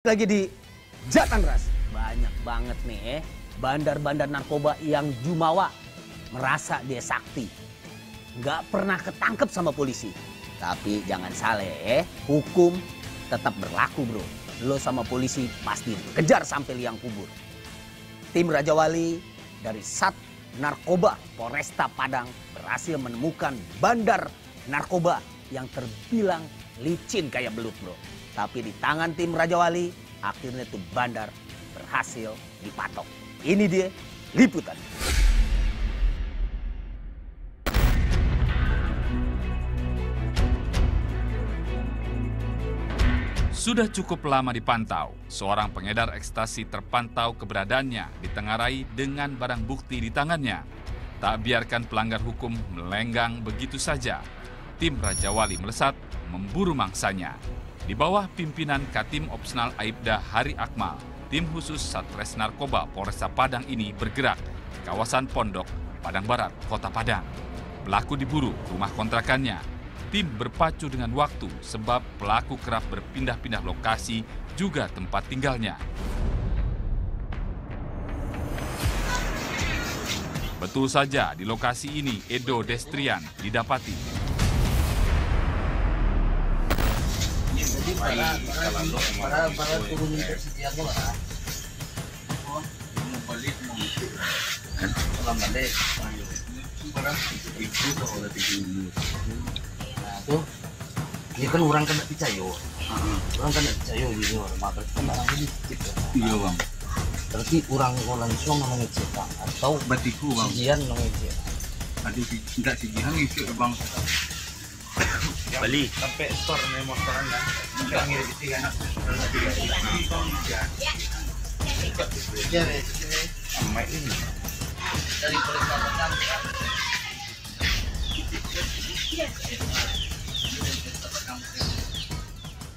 lagi di Jatanras. Banyak banget nih eh, bandar-bandar narkoba yang jumawa merasa dia sakti. Nggak pernah ketangkep sama polisi. Tapi jangan salah eh, hukum tetap berlaku bro. Lo sama polisi pasti kejar sampai liang kubur. Tim Raja Wali dari Sat Narkoba Polresta Padang berhasil menemukan bandar narkoba yang terbilang licin kayak belut bro. Tapi di tangan tim Raja Wali, akhirnya tuh bandar berhasil dipatok. Ini dia liputan. Sudah cukup lama dipantau, seorang pengedar ekstasi terpantau keberadaannya ditengarai dengan barang bukti di tangannya. Tak biarkan pelanggar hukum melenggang begitu saja. Tim Raja Wali melesat memburu mangsanya. Di bawah pimpinan Katim Opsional Aibda Hari Akmal, tim khusus Satres Narkoba Polresta Padang ini bergerak ke kawasan Pondok, Padang Barat, Kota Padang. Pelaku diburu rumah kontrakannya. Tim berpacu dengan waktu sebab pelaku kerap berpindah-pindah lokasi juga tempat tinggalnya. Betul saja di lokasi ini Edo Destrian didapati. Nah tuh, dia kan orang kena picayo. Orang kena picayo orang kena gitu. Iya bang. Berarti orang langsung mengecetak atau Batiku bang. ujian mengecetak. Ada tidak si Jihan isi bang. Bali. Sampai store nih motorannya. Ya, dari.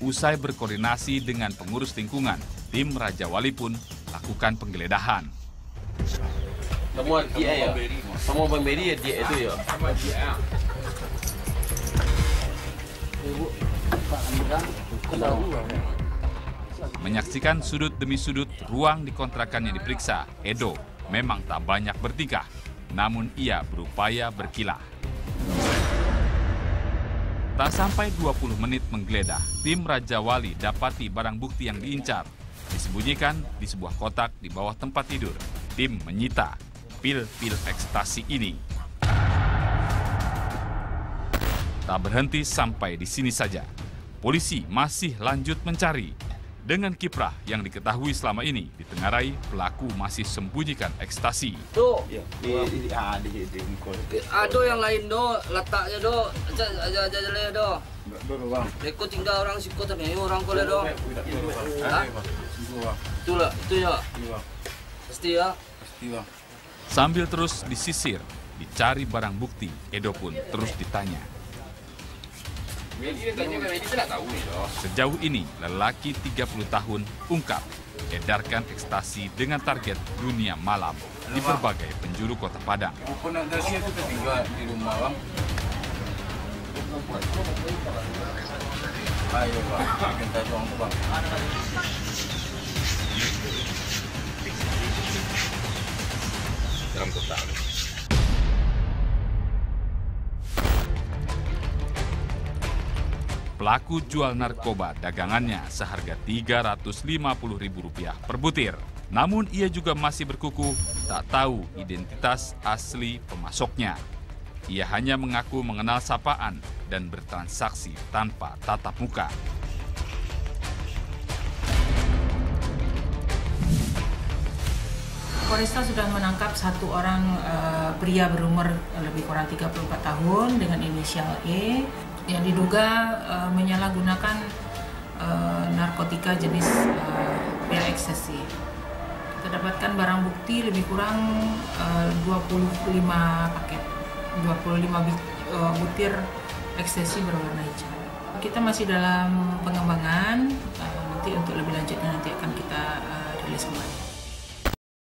Usai berkoordinasi dengan pengurus lingkungan, tim Raja Wali pun lakukan penggeledahan. Semua dia ya. Semua pembeli ya dia itu ya. Menyaksikan sudut demi sudut ruang di kontrakan yang diperiksa, Edo memang tak banyak bertingkah, namun ia berupaya berkilah. Tak sampai 20 menit menggeledah, tim Raja Wali dapati barang bukti yang diincar. Disembunyikan di sebuah kotak di bawah tempat tidur. Tim menyita pil-pil ekstasi ini. Tak berhenti sampai di sini saja. Polisi masih lanjut mencari. Dengan kiprah yang diketahui selama ini, ditengarai pelaku masih sembunyikan ekstasi. Tu. Di di ah di di Mukul. Ada yang lain do, letaknya do. Aja aja aja aja do. Dulu bang. Reko tinggal orang siko tapi ini orang kole do. Hah? Dua. Itulah, itu ya. Pasti ya. Pasti bang. Sambil terus disisir, dicari barang bukti, Edo pun terus ditanya. Sejauh ini, lelaki 30 tahun ungkap edarkan ekstasi dengan target dunia malam di berbagai penjuru kota Padang. Buku nak Pelaku jual narkoba dagangannya seharga Rp350.000 per butir. Namun ia juga masih berkuku tak tahu identitas asli pemasoknya. Ia hanya mengaku mengenal sapaan dan bertransaksi tanpa tatap muka. Polresta sudah menangkap satu orang eh, pria berumur lebih kurang 34 tahun dengan inisial E yang diduga eh, menyalahgunakan eh, narkotika jenis eh, pil ekstasi. Kita dapatkan barang bukti lebih kurang eh, 25 paket, 25 bi- eh, butir ekstasi berwarna hijau. Kita masih dalam pengembangan, eh, nanti untuk lebih lanjutnya nanti akan kita eh, rilis kembali.